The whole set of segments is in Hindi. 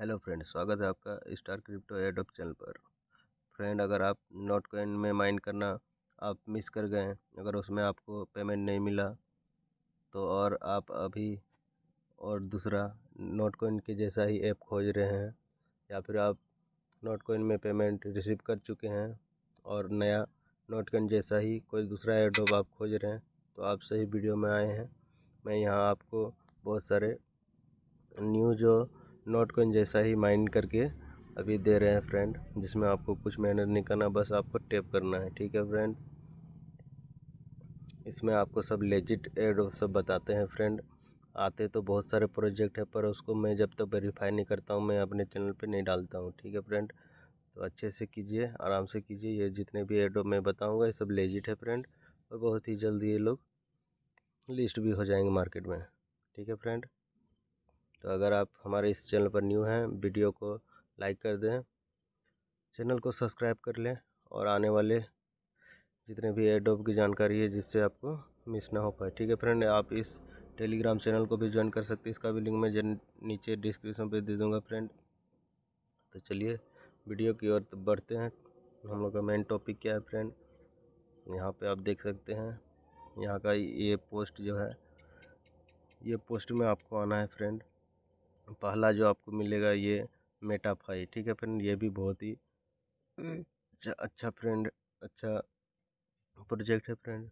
हेलो फ्रेंड, स्वागत है आपका स्टार क्रिप्टो एडोप चैनल पर। फ्रेंड, अगर आप नोट कॉइन में माइंड करना आप मिस कर गए अगर उसमें आपको पेमेंट नहीं मिला तो और आप अभी और दूसरा नोट कॉइन के जैसा ही ऐप खोज रहे हैं, या फिर आप नोट कॉइन में पेमेंट रिसीव कर चुके हैं और नया नोट कॉइन जैसा ही कोई दूसरा एडोप आप खोज रहे हैं तो आप सही वीडियो में आए हैं। मैं यहाँ आपको बहुत सारे न्यू जो नोट कोइन जैसा ही माइंड करके अभी दे रहे हैं फ्रेंड, जिसमें आपको कुछ मेहनत नहीं करना, बस आपको टेप करना है, ठीक है फ्रेंड? इसमें आपको सब लेजिट एड सब बताते हैं फ्रेंड। आते तो बहुत सारे प्रोजेक्ट है, पर उसको मैं जब तक तो वेरीफाई नहीं करता हूँ, मैं अपने चैनल पे नहीं डालता हूँ, ठीक है फ्रेंड? तो अच्छे से कीजिए, आराम से कीजिए, ये जितने भी एडो मैं बताऊँगा, ये सब लेजिट है फ्रेंड, और बहुत ही जल्दी ये लोग लिस्ट भी हो जाएँगे मार्केट में, ठीक है फ्रेंड? तो अगर आप हमारे इस चैनल पर न्यू हैं, वीडियो को लाइक कर दें, चैनल को सब्सक्राइब कर लें और आने वाले जितने भी एडोब की जानकारी है, जिससे आपको मिस ना हो पाए। ठीक है फ्रेंड, आप इस टेलीग्राम चैनल को भी ज्वाइन कर सकते हैं। इसका भी लिंक मैं नीचे डिस्क्रिप्शन पे दे दूँगा फ्रेंड। तो चलिए, वीडियो की ओर तो बढ़ते हैं। हम लोग का मेन टॉपिक क्या है फ्रेंड? यहाँ पे आप देख सकते हैं। यहाँ का ये पोस्ट जो है, ये पोस्ट में आपको आना है फ्रेंड। पहला जो आपको मिलेगा ये मेटाफाई ठीक है फ्रेंड? ये भी बहुत ही अच्छा अच्छा फ्रेंड अच्छा प्रोजेक्ट है फ्रेंड।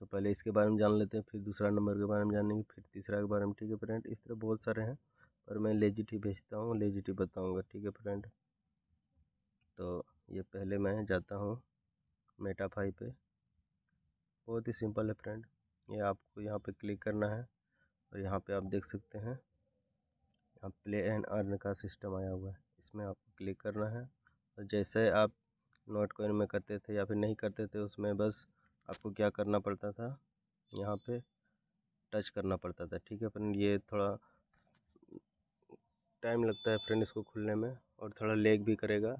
तो पहले इसके बारे में जान लेते हैं फिर दूसरा नंबर के बारे में जानेंगे फिर तीसरा के बारे में ठीक है फ्रेंड? इस तरह बहुत सारे हैं पर मैं लेजिटी भेजता हूँ लेजिटी बताऊँगा ठीक है फ्रेंड? तो ये पहले मैं जाता हूँ मेटाफाई पे। बहुत ही सिंपल है फ्रेंड ये आपको यहाँ पे क्लिक करना है और यहाँ पे आप देख सकते हैं। यहाँ प्ले एंड अर्न का सिस्टम आया हुआ है। इसमें आपको क्लिक करना है और जैसे आप नोट कॉइन में करते थे या फिर नहीं करते थे, उसमें बस आपको क्या करना पड़ता था? यहाँ पे टच करना पड़ता था, ठीक है? फ्रेंड ये थोड़ा टाइम लगता है फ्रेंड इसको खुलने में और थोड़ा लेग भी करेगा,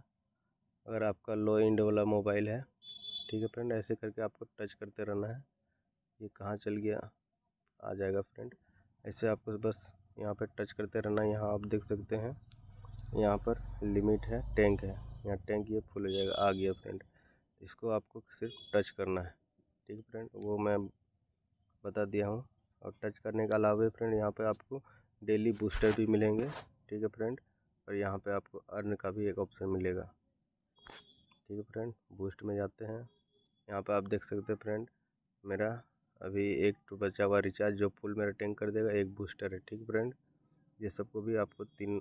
अगर आपका लो इंड वाला मोबाइल है, ठीक है? फ्रेंड ऐसे करके आपको टच करते रहना है। ये कहाँ चल गया? आ जाएगा फ्रेंड। ऐसे आपको बस यहाँ पर टच करते रहना, यहाँ आप देख सकते हैं। यहाँ पर लिमिट है टैंक है। यहाँ टैंक ये फुल हो जाएगा, आ गया फ्रेंड इसको आपको सिर्फ़ टच करना है। ठीक है फ्रेंड वो मैं बता दिया हूँ। और टच करने के अलावा फ्रेंड यहाँ पे आपको डेली बूस्टर भी मिलेंगे। ठीक है फ्रेंड और यहाँ पे आपको अर्न का भी एक ऑप्शन मिलेगा। ठीक है फ्रेंड बूस्ट में जाते हैं। यहाँ पे आप देख सकते हैं फ्रेंड मेरा अभी एक तो बचा हुआ रिचार्ज जो फुल मेरा टैंक कर देगा, एक बूस्टर है, ठीक फ्रेंड ये सबको भी आपको तीन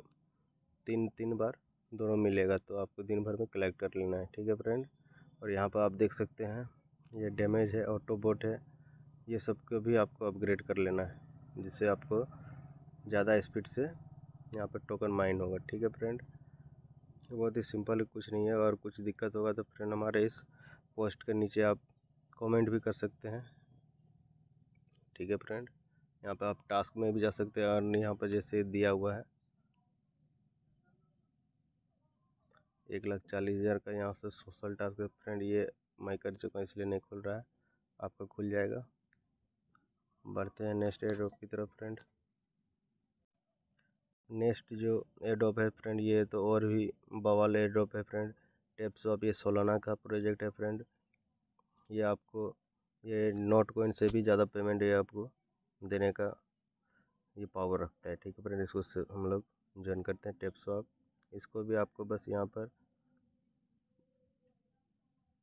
तीन तीन बार दोनों मिलेगा तो आपको दिन भर में कलेक्ट कर लेना है, ठीक है फ्रेंड और यहाँ पर आप देख सकते हैं, ये डैमेज है ऑटो बोट है, ये सबको भी आपको अपग्रेड कर लेना है, जिससे आपको ज़्यादा स्पीड से यहाँ पर टोकन माइंड होगा, ठीक है फ्रेंड बहुत ही सिंपल कुछ नहीं है, और कुछ दिक्कत होगा तो फ्रेंड हमारे इस पोस्ट के नीचे आप कमेंट भी कर सकते हैं। ठीक है फ्रेंड यहाँ पे आप टास्क में भी जा सकते हैं और यहाँ पर जैसे दिया हुआ है। एक लाख चालीस हज़ार का यहाँ से सोशल टास्क है फ्रेंड ये मैं कर चुका हूँ, इसलिए नहीं खुल रहा है। आपका खुल जाएगा। बढ़ते हैं नेक्स्ट एडोप की तरफ़ फ्रेंड नेक्स्ट जो एडोप है फ्रेंड ये तो और भी बवाल एडोप है फ्रेंड टेप्स ऑफ़ ये सोलाना का प्रोजेक्ट है फ्रेंड ये आपको ये नोट कोइन से भी ज़्यादा पेमेंट ये आपको देने का। ये पावर रखता है, ठीक है फ्रेंड इसको हम लोग ज्वाइन करते हैं टेप स्वाप। इसको भी आपको बस यहाँ पर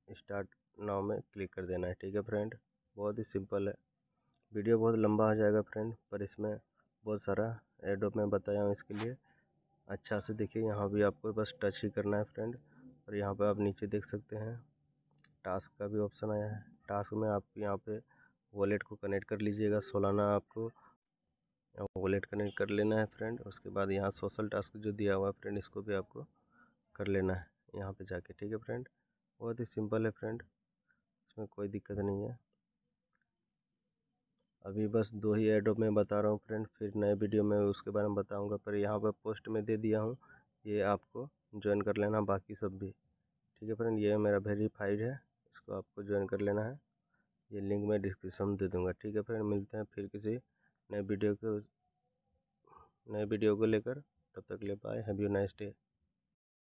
स्टार्ट नाव में क्लिक कर देना है, ठीक है फ्रेंड? बहुत ही सिंपल है। वीडियो बहुत लंबा हो जाएगा फ्रेंड, पर इसमें बहुत सारा एडोप में बताया हूँ इसके लिए। अच्छा से देखिए, यहाँ भी आपको बस टच ही करना है फ्रेंड। और यहाँ पर आप नीचे देख सकते हैं, टास्क का भी ऑप्शन आया है। टास्क में आप यहाँ पे वॉलेट को कनेक्ट कर लीजिएगा, सोलाना आपको वॉलेट कनेक्ट कर लेना है फ्रेंड, उसके बाद यहाँ सोशल टास्क जो दिया हुआ है फ्रेंड, इसको भी आपको कर लेना है यहाँ पे जाके, ठीक है फ्रेंड? बहुत ही सिंपल है फ्रेंड, इसमें कोई दिक्कत नहीं है। अभी बस दो ही एडो में बता रहा हूँ फ्रेंड, फिर नए वीडियो में उसके बारे में बताऊँगा, पर यहाँ पर पोस्ट में दे दिया हूँ, ये आपको ज्वाइन कर लेना, बाकी सब भी। ठीक है फ्रेंड, ये मेरा वेरीफाइड है। इसको आपको ज्वाइन कर लेना है। ये लिंक मैं डिस्क्रिप्शन में दे दूँगा, ठीक है फिर मिलते हैं फिर किसी नए वीडियो के, नए वीडियो को लेकर। तब तक ले पाए हैव यू नाइस डे